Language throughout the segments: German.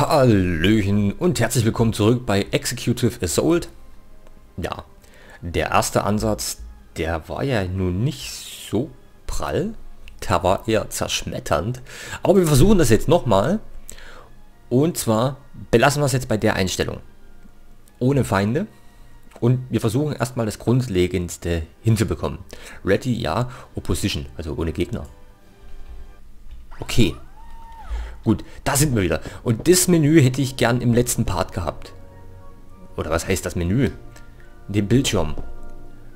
Hallöchen und herzlich willkommen zurück bei Executive Assault. Ja, der erste Ansatz, der war ja nun nicht so prall, der war eher zerschmetternd. Aber wir versuchen das jetzt nochmal. Und zwar belassen wir es jetzt bei der Einstellung. Ohne Feinde. Und wir versuchen erstmal das Grundlegendste hinzubekommen. Ready, ja, Opposition, also ohne Gegner. Okay, Gut, da sind wir wieder. Und das Menü hätte ich gern im letzten Part gehabt. Oder was heißt das Menü? Den Bildschirm.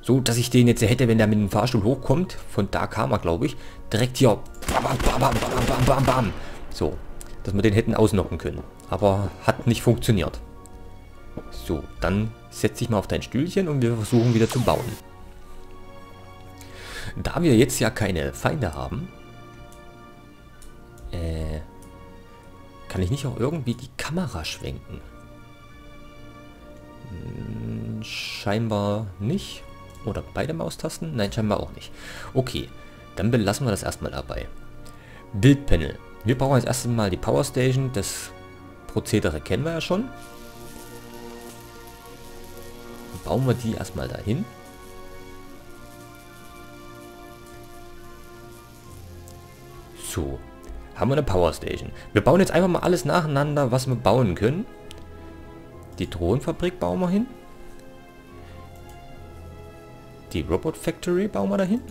So, dass ich den jetzt hätte, wenn der mit dem Fahrstuhl hochkommt. Von da kam er, glaube ich. Direkt hier. Bam, bam, bam, bam, bam, bam. So, dass wir den hätten ausnocken können. Aber hat nicht funktioniert. So, dann setze ich mal auf dein Stühlchen und wir versuchen wieder zu bauen. Da wir jetzt ja keine Feinde haben, kann ich nicht auch irgendwie die Kamera schwenken? Hm, scheinbar nicht. Oder beide Maustasten? Nein, scheinbar auch nicht. Okay, dann belassen wir das erstmal dabei. Bildpanel. Wir brauchen jetzt erst einmal die Power Station. Das Prozedere kennen wir ja schon. Bauen wir die erstmal dahin. So, haben wir eine Power Station. Wir bauen jetzt einfach mal alles nacheinander, was wir bauen können. Die Drohnenfabrik bauen wir hin. Die Robot Factory bauen wir dahin.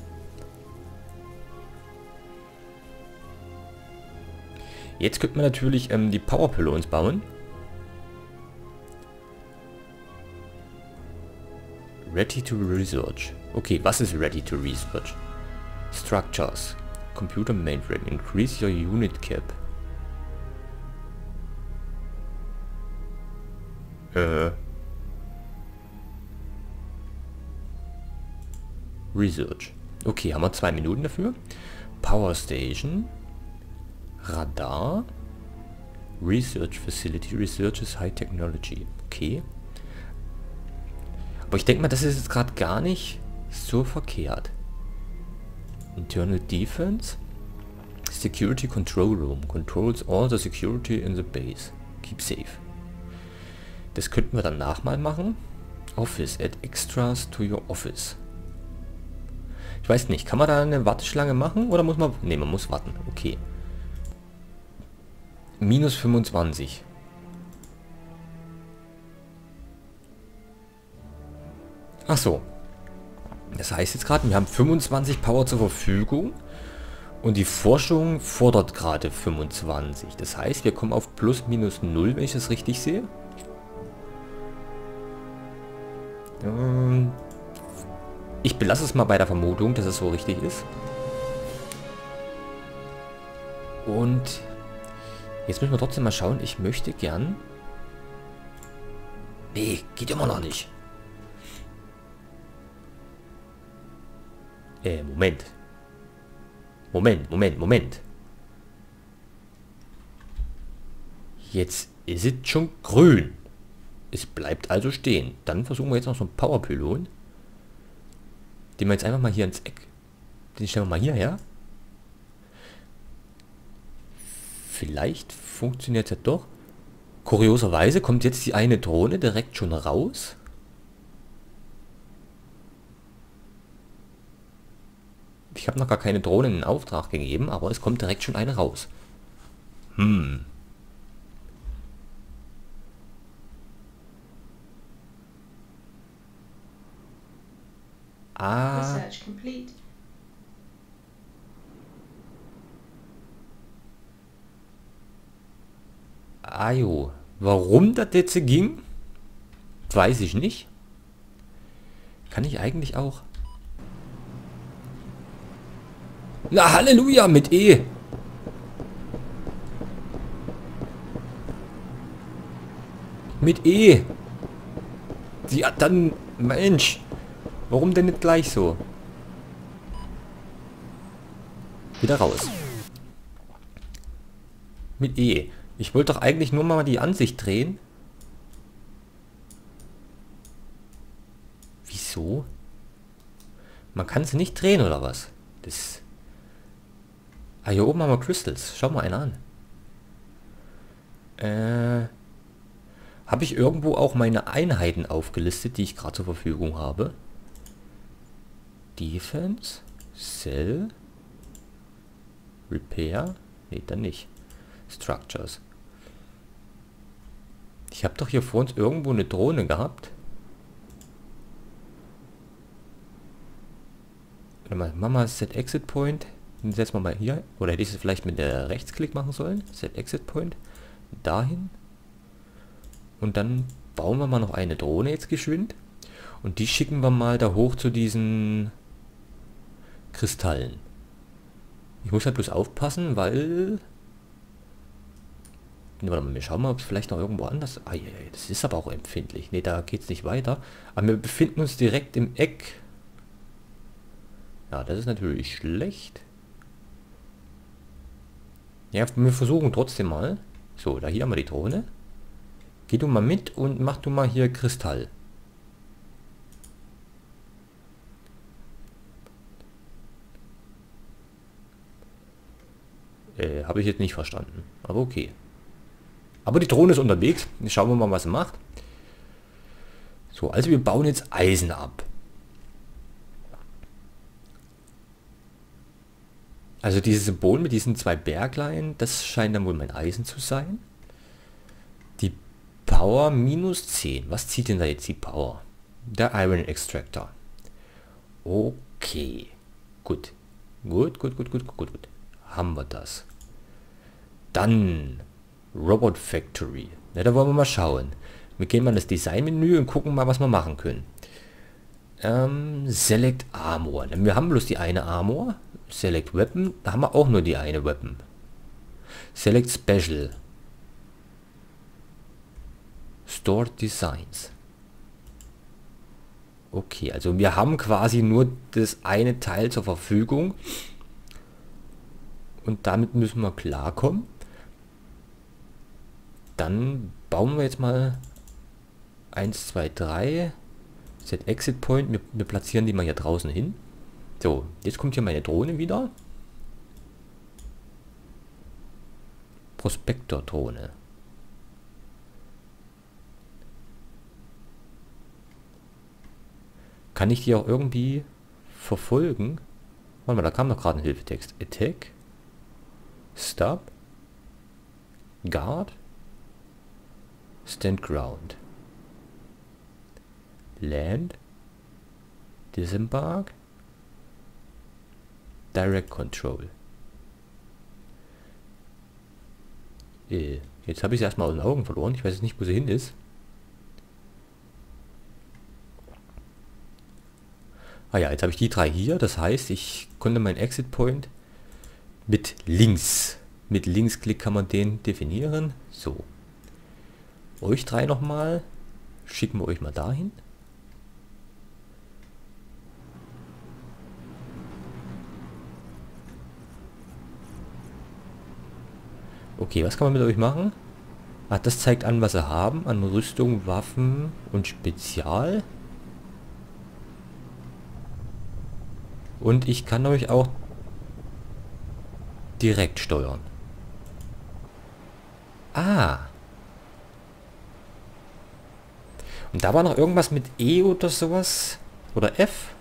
Jetzt könnte man natürlich ähm, die Power Pylons bauen. Ready to Research. Okay, was ist Ready to Research? Structures. Computer mainframe. Increase your unit cap. Äh. Research. Okay, haben wir zwei Minuten dafür. Power Station. Radar. Research Facility. Research is High Technology. Okay. Aber ich denke mal, das ist jetzt gerade gar nicht so verkehrt. Internal Defense. Security Control Room. Controls all the security in the base. Keep safe. Das könnten wir dann nachmal machen. Office. Add extras to your office. Ich weiß nicht, kann man da eine Warteschlange machen oder muss man... Ne, man muss warten. Okay. Minus 25. Ach so, das heißt jetzt gerade, wir haben 25 Power zur Verfügung und die Forschung fordert gerade 25. Das heißt, wir kommen auf plus minus 0, wenn ich das richtig sehe. Ähm, ich belasse es mal bei der Vermutung, dass es so richtig ist. Und jetzt müssen wir trotzdem mal schauen. Ich möchte gern... Nee, geht immer noch nicht. Äh, Moment. Moment, Moment, Moment. Jetzt ist es schon grün. Es bleibt also stehen. Dann versuchen wir jetzt noch so einen Powerpylon. Den wir jetzt einfach mal hier ins Eck. Den stellen wir mal hierher. Vielleicht funktioniert es ja doch. Kurioserweise kommt jetzt die eine Drohne direkt schon raus. Ich habe noch gar keine Drohnen in Auftrag gegeben, aber es kommt direkt schon eine raus. Hm. Ah. Ajo. Warum das jetzt ging, weiß ich nicht. Kann ich eigentlich auch Na, Halleluja mit E. Mit E. Ja, dann, Mensch. Warum denn nicht gleich so? Wieder raus. Mit E. Ich wollte doch eigentlich nur mal die Ansicht drehen. Wieso? Man kann sie nicht drehen, oder was? Das... Ah, hier oben haben wir Crystals. Schau mal einen an. Äh, habe ich irgendwo auch meine Einheiten aufgelistet, die ich gerade zur Verfügung habe? Defense, Cell, Repair, nee, dann nicht. Structures. Ich habe doch hier vor uns irgendwo eine Drohne gehabt. Warte mal, mach mal Set Exit Point. Setzen wir mal hier. Oder hätte ich es vielleicht mit der Rechtsklick machen sollen? Set Exit Point. Dahin. Und dann bauen wir mal noch eine Drohne jetzt geschwind. Und die schicken wir mal da hoch zu diesen Kristallen. Ich muss halt bloß aufpassen, weil... Warte mal, wir schauen mal, ob es vielleicht noch irgendwo anders... Ah, ja, das ist aber auch empfindlich. Ne, da geht es nicht weiter. Aber wir befinden uns direkt im Eck. Ja, das ist natürlich schlecht. Ja, wir versuchen trotzdem mal. So, da hier haben wir die Drohne. Geh du mal mit und mach du mal hier Kristall. Äh, habe ich jetzt nicht verstanden. Aber okay. Aber die Drohne ist unterwegs. Schauen wir mal, was sie macht. So, also wir bauen jetzt Eisen ab. Also dieses Symbol mit diesen zwei Berglein, das scheint dann wohl mein Eisen zu sein. Die Power minus 10. Was zieht denn da jetzt die Power? Der Iron Extractor. Okay. Gut. Gut, gut, gut, gut, gut, gut. Haben wir das. Dann Robot Factory. Na, da wollen wir mal schauen. Wir gehen mal in das Design-Menü und gucken mal, was wir machen können. Ähm, Select Armor. Wir haben bloß die eine Armor. Select Weapon. Da haben wir auch nur die eine Weapon. Select Special. Stored Designs. Okay, also wir haben quasi nur das eine Teil zur Verfügung. Und damit müssen wir klarkommen. Dann bauen wir jetzt mal 1, 2, 3. Set Exit Point. Wir, wir platzieren die mal hier draußen hin. So, jetzt kommt hier meine Drohne wieder. Prospektor-Drohne. Kann ich die auch irgendwie verfolgen? Warte mal, da kam doch gerade ein Hilfetext. Attack. Stop. Guard. Stand ground. Land. Disembark. Direct Control. Äh, jetzt habe ich sie erstmal aus den Augen verloren. Ich weiß jetzt nicht, wo sie hin ist. Ah ja, jetzt habe ich die drei hier. Das heißt, ich konnte meinen Exit Point mit links. Mit Linksklick kann man den definieren. So. Euch drei nochmal. Schicken wir euch mal dahin. Okay, was kann man mit euch machen? Ah, das zeigt an, was sie haben. An Rüstung, Waffen und Spezial. Und ich kann euch auch direkt steuern. Ah. Und da war noch irgendwas mit E oder sowas. Oder F.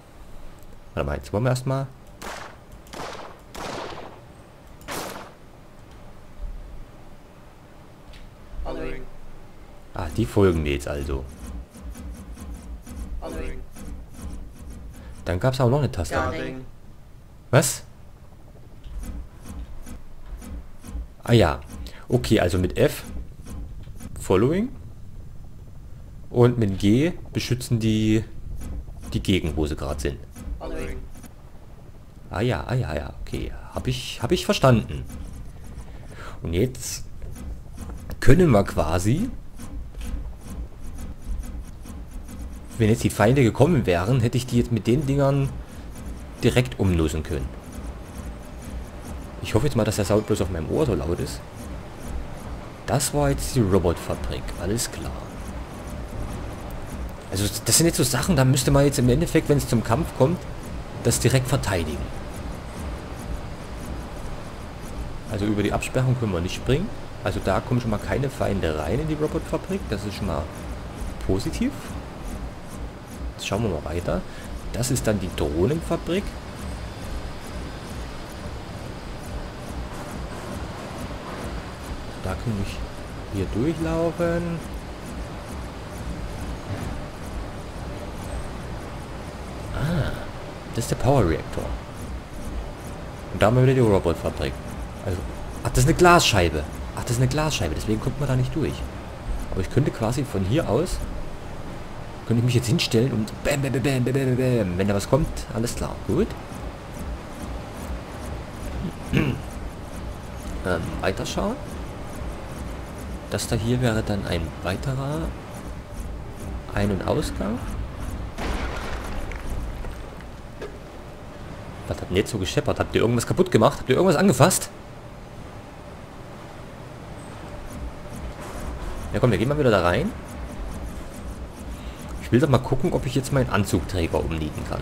Warte mal, jetzt wollen wir erstmal Ah, die folgen mir jetzt also. Dann gab es auch noch eine Taste. Was? Ah ja. Okay, also mit F Following und mit G beschützen die die Gegend, wo sie gerade sind. Ah ja, ah ja, ja, okay. Habe ich, hab ich verstanden. Und jetzt können wir quasi Wenn jetzt die Feinde gekommen wären, hätte ich die jetzt mit den Dingern direkt umlosen können. Ich hoffe jetzt mal, dass der Sound bloß auf meinem Ohr so laut ist. Das war jetzt die Robotfabrik, alles klar. Also das sind jetzt so Sachen, da müsste man jetzt im Endeffekt, wenn es zum Kampf kommt, das direkt verteidigen. Also über die Absperrung können wir nicht springen. Also da kommen schon mal keine Feinde rein in die Robotfabrik. Das ist schon mal positiv. Jetzt schauen wir mal weiter. Das ist dann die Drohnenfabrik. Da kann ich hier durchlaufen. Ah, das ist der Power Reactor. Und da haben wir wieder die Robotfabrik. Also, ach, das ist eine Glasscheibe. Ach, das ist eine Glasscheibe, deswegen kommt man da nicht durch. Aber ich könnte quasi von hier aus, könnte ich mich jetzt hinstellen und bam, bam, bam, bam, bam, bam. Wenn da was kommt, alles klar. Gut. ähm, weiterschauen. Das da hier wäre dann ein weiterer Ein- und Ausgang. Was hat denn jetzt so gescheppert? Habt ihr irgendwas kaputt gemacht? Habt ihr irgendwas angefasst? Ja komm, wir gehen mal wieder da rein. Will doch mal gucken, ob ich jetzt meinen Anzugträger umnieten kann.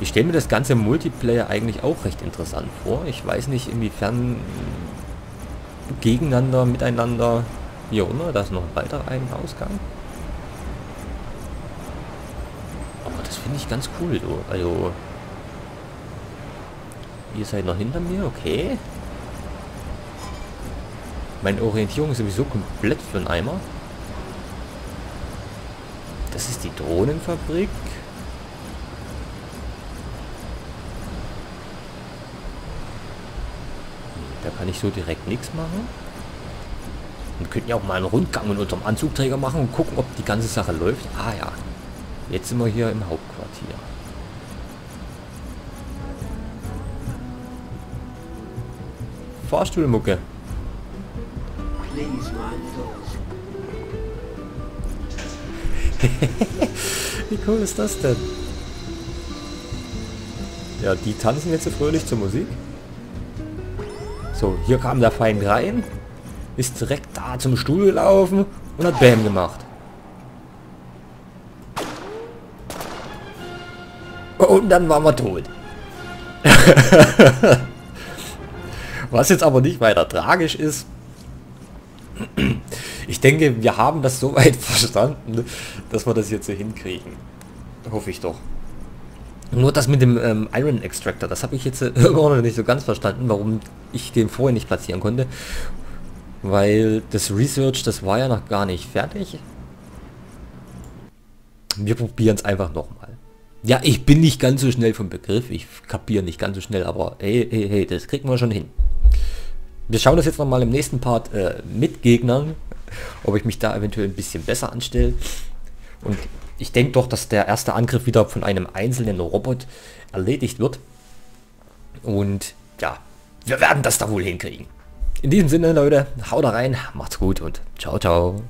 Ich stelle mir das ganze Multiplayer eigentlich auch recht interessant vor. Ich weiß nicht, inwiefern gegeneinander, miteinander, auch immer, da ist noch ein weiterer Ausgang. Aber das finde ich ganz cool, so. Also, ihr seid noch hinter mir, okay. Meine Orientierung ist sowieso komplett für den Eimer. Das ist die Drohnenfabrik. Da kann ich so direkt nichts machen. Wir könnten ja auch mal einen Rundgang mit unserem Anzugträger machen und gucken, ob die ganze Sache läuft. Ah ja, jetzt sind wir hier im Hauptquartier. Fahrstuhlmucke. Wie cool ist das denn? Ja, die tanzen jetzt so fröhlich zur Musik. So, hier kam der Feind rein, ist direkt da zum Stuhl gelaufen und hat Bam gemacht. Und dann waren wir tot. Was jetzt aber nicht weiter tragisch ist. Ich denke, wir haben das soweit verstanden, dass wir das jetzt so hinkriegen. Hoffe ich doch. Nur das mit dem ähm, Iron Extractor, das habe ich jetzt äh, immer noch nicht so ganz verstanden, warum ich den vorher nicht platzieren konnte. Weil das Research, das war ja noch gar nicht fertig. Wir probieren es einfach nochmal. Ja, ich bin nicht ganz so schnell vom Begriff. Ich kapiere nicht ganz so schnell, aber hey, hey, hey, das kriegen wir schon hin. Wir schauen das jetzt nochmal im nächsten Part äh, mit Gegnern, ob ich mich da eventuell ein bisschen besser anstelle. Und ich denke doch, dass der erste Angriff wieder von einem einzelnen Robot erledigt wird. Und ja, wir werden das da wohl hinkriegen. In diesem Sinne, Leute, haut rein, macht's gut und ciao, ciao.